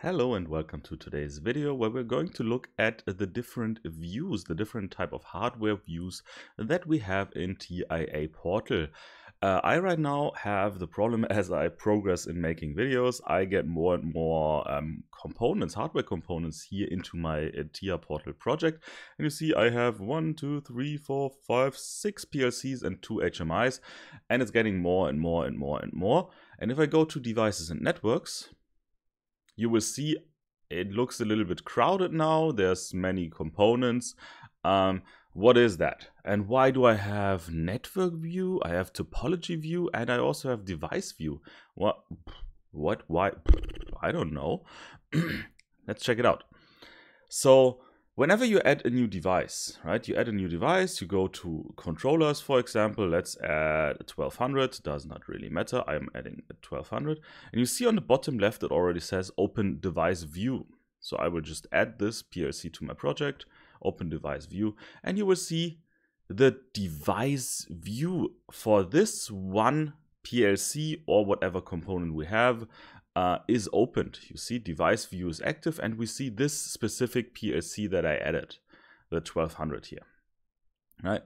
Hello and welcome to today's video where we're going to look at the different views, the different type of hardware views that we have in TIA Portal. Uh, I right now have the problem as I progress in making videos, I get more and more um, components, hardware components here into my uh, TIA Portal project. And you see I have one, two, three, four, five, six PLCs and two HMIs and it's getting more and more and more and more. And if I go to devices and networks, you will see it looks a little bit crowded now. There's many components. Um, what is that? And why do I have network view? I have topology view and I also have device view. What? What? Why? I don't know. Let's check it out. So whenever you add a new device, right? You add a new device, you go to controllers, for example, let's add a 1200, does not really matter. I'm adding a 1200. And you see on the bottom left, it already says open device view. So I will just add this PLC to my project, open device view, and you will see the device view for this one PLC or whatever component we have uh, is opened. You see device view is active and we see this specific PLC that I added, the 1200 here, right?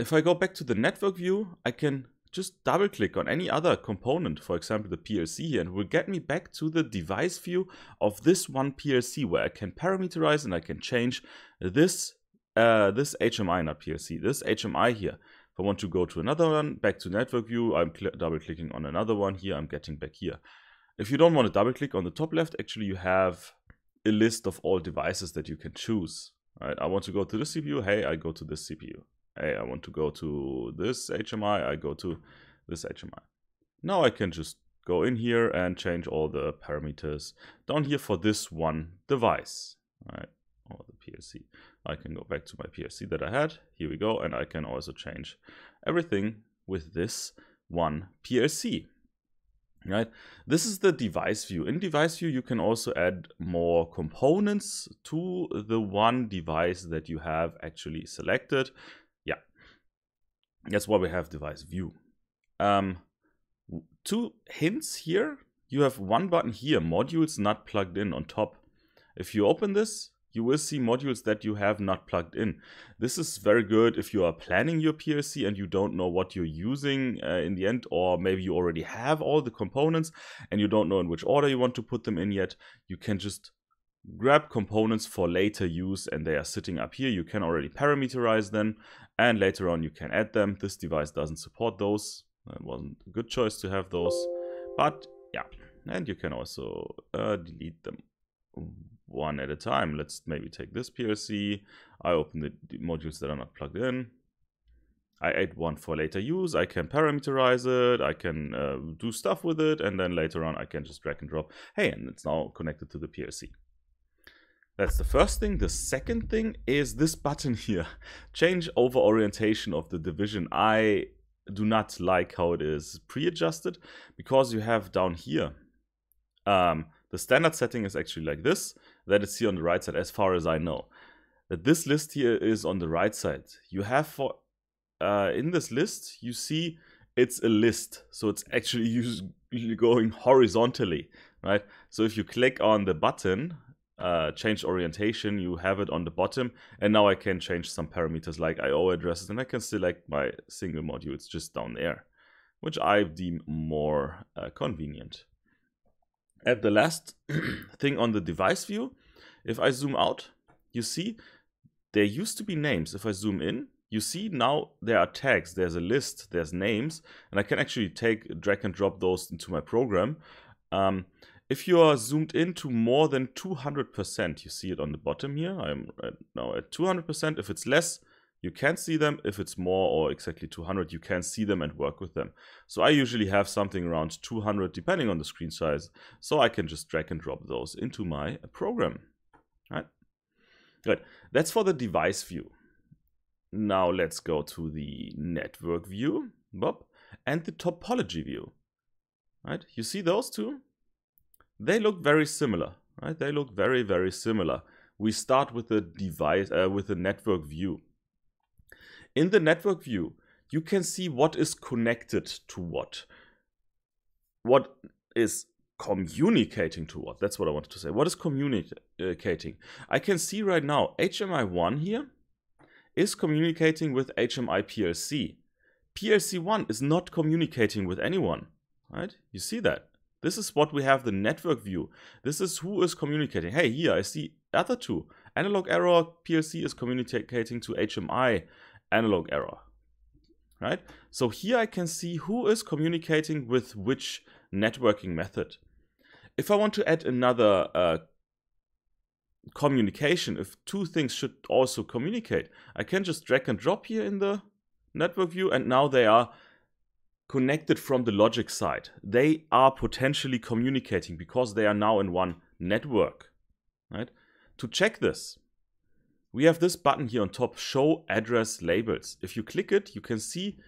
If I go back to the network view, I can just double click on any other component, for example, the PLC here, and will get me back to the device view of this one PLC where I can parameterize and I can change this, uh, this HMI, not PLC, this HMI here. If I want to go to another one, back to network view, I'm double clicking on another one here, I'm getting back here. If you don't want to double click on the top left, actually you have a list of all devices that you can choose. Right? I want to go to this CPU, hey, I go to this CPU. Hey, I want to go to this HMI, I go to this HMI. Now I can just go in here and change all the parameters down here for this one device, right? Or the PLC. I can go back to my PLC that I had. Here we go. And I can also change everything with this one PLC right? This is the device view. In device view, you can also add more components to the one device that you have actually selected. Yeah, that's why we have device view. Um, two hints here. You have one button here, modules not plugged in on top. If you open this, you will see modules that you have not plugged in. This is very good if you are planning your PLC and you don't know what you're using uh, in the end, or maybe you already have all the components and you don't know in which order you want to put them in yet. You can just grab components for later use and they are sitting up here. You can already parameterize them and later on you can add them. This device doesn't support those. It wasn't a good choice to have those, but yeah. And you can also uh, delete them one at a time. Let's maybe take this PLC. I open the modules that are not plugged in. I add one for later use. I can parameterize it. I can uh, do stuff with it. And then later on, I can just drag and drop. Hey, and it's now connected to the PLC. That's the first thing. The second thing is this button here. Change over orientation of the division. I do not like how it is pre-adjusted because you have down here um, the standard setting is actually like this, that is here on the right side as far as I know. That this list here is on the right side. You have for, uh, in this list, you see it's a list. So it's actually going horizontally, right? So if you click on the button, uh, change orientation, you have it on the bottom. And now I can change some parameters like IO addresses and I can select my single module. It's just down there, which I deem more uh, convenient. At the last thing on the device view, if I zoom out, you see there used to be names. If I zoom in, you see now there are tags, there's a list, there's names, and I can actually take, drag and drop those into my program. Um, if you are zoomed in to more than 200%, you see it on the bottom here, I'm right now at 200%. If it's less, you can see them. If it's more or exactly 200, you can see them and work with them. So I usually have something around 200 depending on the screen size. So I can just drag and drop those into my program. Right? Good. That's for the device view. Now let's go to the network view Bob, and the topology view. Right? You see those two? They look very similar. Right? They look very, very similar. We start with the device uh, with the network view. In the network view, you can see what is connected to what. What is communicating to what? That's what I wanted to say. What is communicating? I can see right now HMI1 here is communicating with HMI PLC. PLC1 is not communicating with anyone, right? You see that? This is what we have the network view. This is who is communicating. Hey, here I see other two. Analog error, PLC is communicating to HMI analog error, right? So here I can see who is communicating with which networking method. If I want to add another uh, communication, if two things should also communicate, I can just drag and drop here in the network view and now they are connected from the logic side. They are potentially communicating because they are now in one network, right? To check this, we have this button here on top, show address labels. If you click it, you can see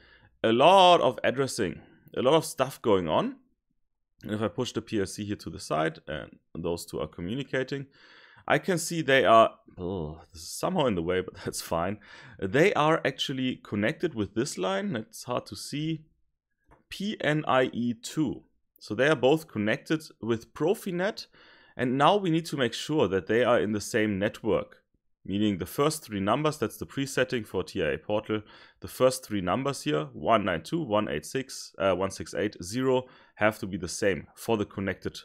a lot of addressing, a lot of stuff going on. And if I push the PLC here to the side and those two are communicating, I can see they are, oh, somehow in the way, but that's fine. They are actually connected with this line. It's hard to see. PNIE2. So they are both connected with Profinet. And now we need to make sure that they are in the same network. Meaning the first three numbers, that's the presetting for TIA Portal. The first three numbers here, 192, 186, uh, 168, 0, have to be the same for the connected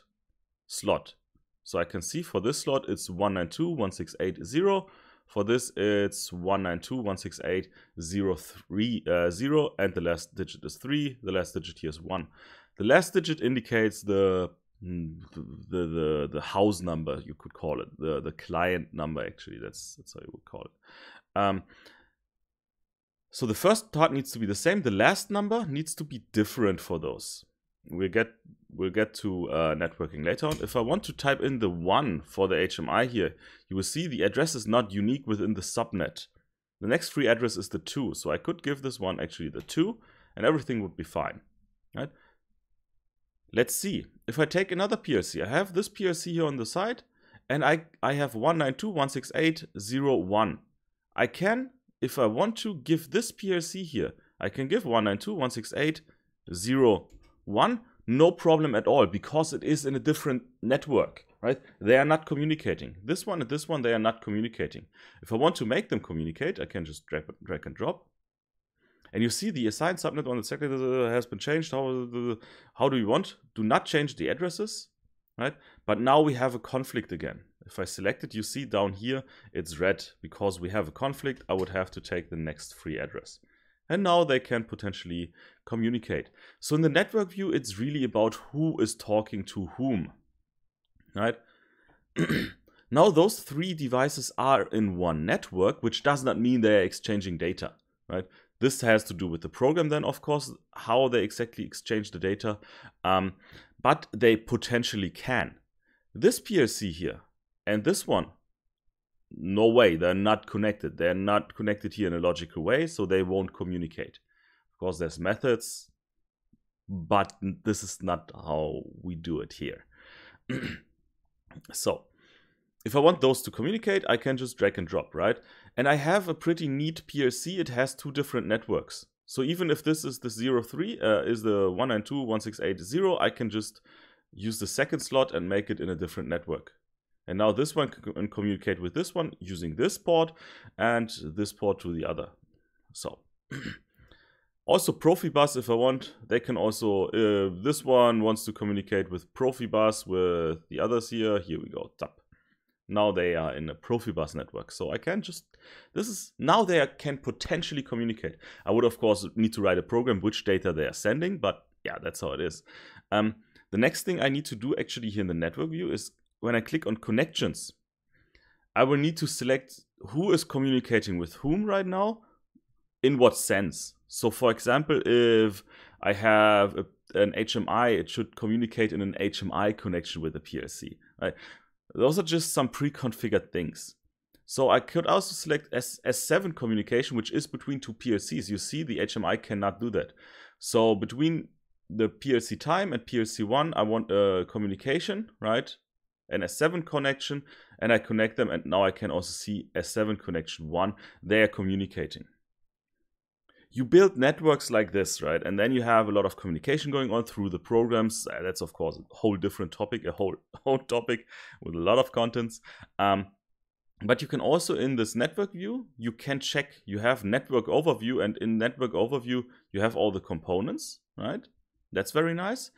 slot. So I can see for this slot it's 192.168.0. For this it's 192.168.03, uh, 0 and the last digit is 3. The last digit here is 1. The last digit indicates the the the the house number you could call it the the client number actually that's that's how you would call it um, so the first part needs to be the same the last number needs to be different for those we'll get we'll get to uh, networking later on. If I want to type in the 1 for the HMI here, you will see the address is not unique within the subnet. The next free address is the 2, so I could give this one actually the 2, and everything would be fine. Right? Let's see. If I take another PLC, I have this PLC here on the side, and I, I have 192.168.0.1. I can, if I want to, give this PLC here, I can give 192.168.0.1 no problem at all because it is in a different network, right? They are not communicating. This one and this one, they are not communicating. If I want to make them communicate, I can just drag, drag and drop. And you see the assigned subnet on the second uh, has been changed. How, uh, how do you want? Do not change the addresses, right? But now we have a conflict again. If I select it, you see down here, it's red. Because we have a conflict, I would have to take the next free address and now they can potentially communicate. So in the network view, it's really about who is talking to whom, right? now those three devices are in one network, which does not mean they are exchanging data, right? This has to do with the program then, of course, how they exactly exchange the data, um, but they potentially can. This PLC here and this one no way they're not connected. They're not connected here in a logical way so they won't communicate. Of course there's methods but this is not how we do it here. So if I want those to communicate I can just drag and drop right and I have a pretty neat PLC it has two different networks so even if this is the 03 uh, is the 192.168.0 I can just use the second slot and make it in a different network and now this one can communicate with this one using this port and this port to the other. So also Profibus, if I want, they can also, uh, this one wants to communicate with Profibus with the others here. Here we go, tap. Now they are in a Profibus network. So I can just, this is, now they can potentially communicate. I would of course need to write a program which data they are sending, but yeah, that's how it is. Um, the next thing I need to do actually here in the network view is when I click on connections, I will need to select who is communicating with whom right now, in what sense. So for example, if I have a, an HMI, it should communicate in an HMI connection with a PLC. Right? Those are just some pre-configured things. So I could also select S S7 communication, which is between two PLCs. You see the HMI cannot do that. So between the PLC time and PLC1, I want a communication, right? an S7 connection and I connect them and now I can also see S7 connection 1. They are communicating. You build networks like this, right? And then you have a lot of communication going on through the programs. Uh, that's of course a whole different topic, a whole whole topic with a lot of contents. Um, but you can also in this network view, you can check, you have network overview and in network overview, you have all the components, right? That's very nice.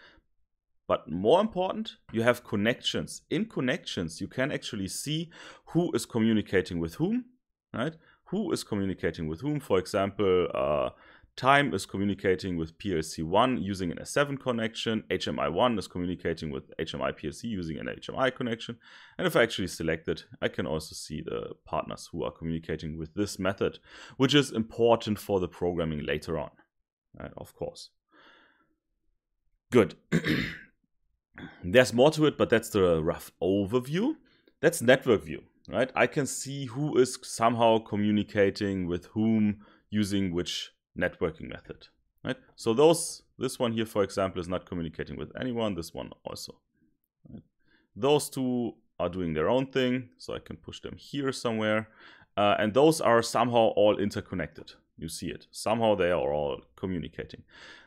But more important, you have connections. In connections, you can actually see who is communicating with whom, right? Who is communicating with whom. For example, uh, Time is communicating with PLC1 using an S7 connection. HMI1 is communicating with HMI PLC using an HMI connection. And if I actually select it, I can also see the partners who are communicating with this method, which is important for the programming later on, of course. Good. There's more to it, but that's the rough overview. That's network view, right? I can see who is somehow communicating with whom using which networking method, right? So those, this one here, for example, is not communicating with anyone, this one also. Right? Those two are doing their own thing, so I can push them here somewhere. Uh, and those are somehow all interconnected. You see it. Somehow they are all communicating.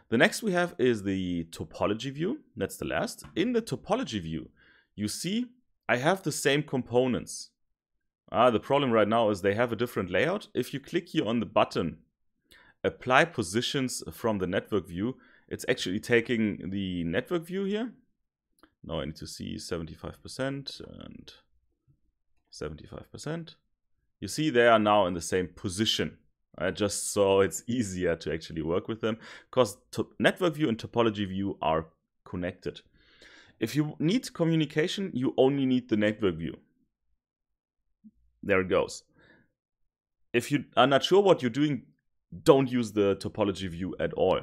The next we have is the topology view. That's the last. In the topology view, you see I have the same components. Ah, the problem right now is they have a different layout. If you click here on the button apply positions from the network view, it's actually taking the network view here. Now I need to see 75% and 75%. You see they are now in the same position. I just so it's easier to actually work with them because network view and topology view are connected. If you need communication, you only need the network view. There it goes. If you are not sure what you're doing, don't use the topology view at all.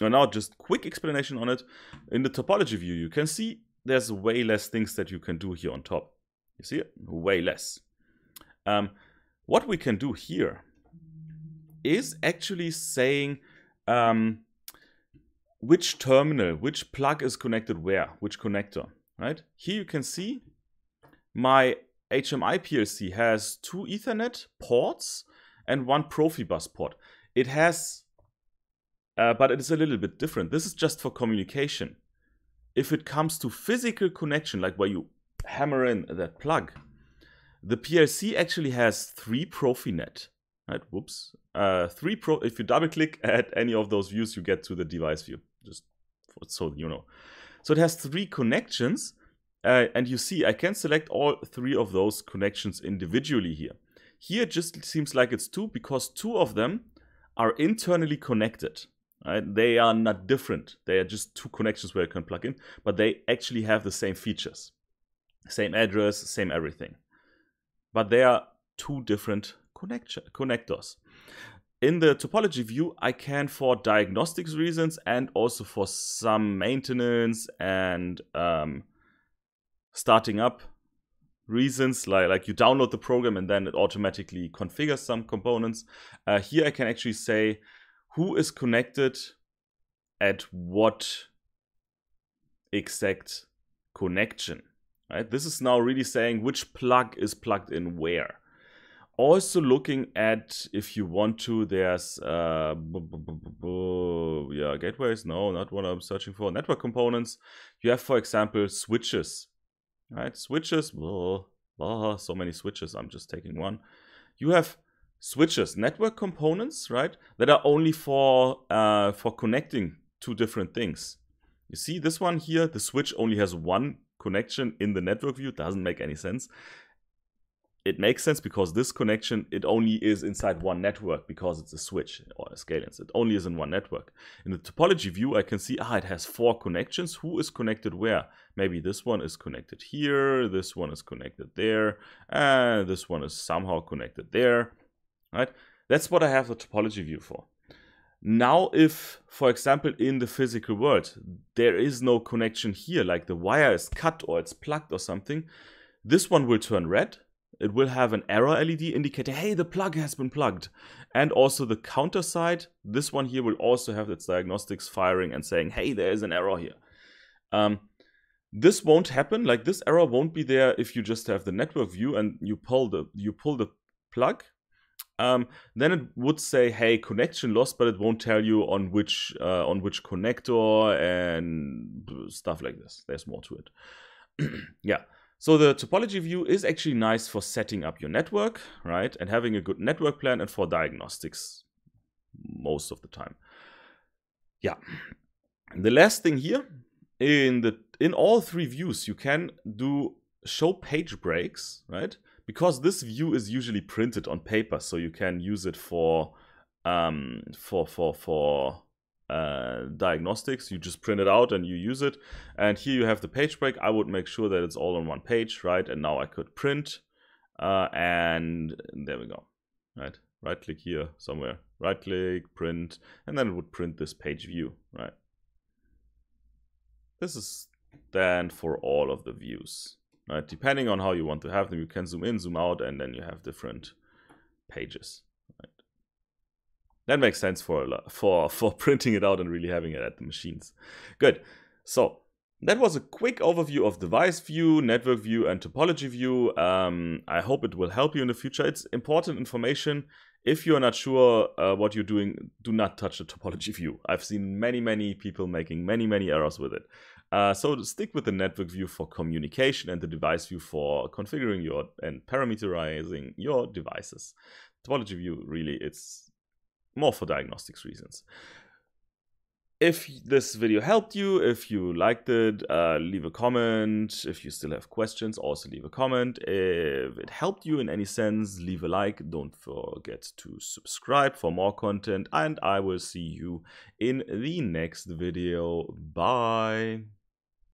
And now just quick explanation on it. In the topology view, you can see there's way less things that you can do here on top. You see it? Way less. Um, what we can do here is actually saying um, which terminal, which plug is connected where, which connector, right? Here you can see my HMI PLC has two Ethernet ports and one Profibus port. It has, uh, but it is a little bit different. This is just for communication. If it comes to physical connection, like where you hammer in that plug, the PLC actually has three Profinet. Right? Whoops. Uh, three pro. If you double click at any of those views, you get to the device view. Just so you know. So it has three connections, uh, and you see I can select all three of those connections individually here. Here it just seems like it's two because two of them are internally connected. Right? They are not different. They are just two connections where you can plug in, but they actually have the same features. Same address, same everything. But they are two different connectors. In the topology view, I can, for diagnostics reasons and also for some maintenance and um, starting up reasons like, like you download the program and then it automatically configures some components. Uh, here i can actually say who is connected at what exact connection right? This is now really saying which plug is plugged in where. Also looking at if you want to there's uh yeah gateways. No not what i'm searching for. Network components. You have for example switches right? Switches, so many switches. I'm just taking one. You have switches, network components, right? That are only for uh, for connecting two different things. You see this one here, the switch only has one connection in the network view. Doesn't make any sense it makes sense because this connection it only is inside one network because it's a switch or a scalance. It only is in one network. In the topology view, I can see ah it has four connections. Who is connected where? Maybe this one is connected here, this one is connected there, and this one is somehow connected there. Right? That's what I have the topology view for. Now, if, for example, in the physical world, there is no connection here, like the wire is cut or it's plugged or something, this one will turn red it will have an error LED indicator, hey, the plug has been plugged. And also the counter side, this one here will also have its diagnostics firing and saying, hey, there is an error here. Um, this won't happen, like this error won't be there if you just have the network view and you pull the, you pull the plug. um, then it would say, "Hey, connection lost," but it won't tell you on which uh, on which connector and stuff like this. There's more to it. yeah. So the topology view is actually nice for setting up your network, right, and having a good network plan, and for diagnostics most of the time. Yeah. The last thing here in the in all three views, you can do show page breaks, right? because this view is usually printed on paper, so you can use it for um, for for for uh, diagnostics. You just print it out and you use it. And here you have the page break. I would make sure that it's all on one page, right? And now I could print, uh, and there we go, right? Right click here somewhere, right click, print, and then it would print this page view, right? This is then for all of the views. Right? Depending on how you want to have them, you can zoom in, zoom out, and then you have different pages. That makes sense for for for printing it out and really having it at the machines. Good. So that was a quick overview of device view, network view, and topology view. Um, I hope it will help you in the future. It's important information. If you're not sure uh, what you're doing, do not touch the topology view. I've seen many, many people making many, many errors with it. Uh, so stick with the network view for communication and the device view for configuring your and parameterizing your devices. Topology view really it's more for diagnostics reasons. If this video helped you, if you liked it, uh, leave a comment. If you still have questions, also leave a comment. If it helped you in any sense, leave a like. Don't forget to subscribe for more content. And I will see you in the next video. Bye.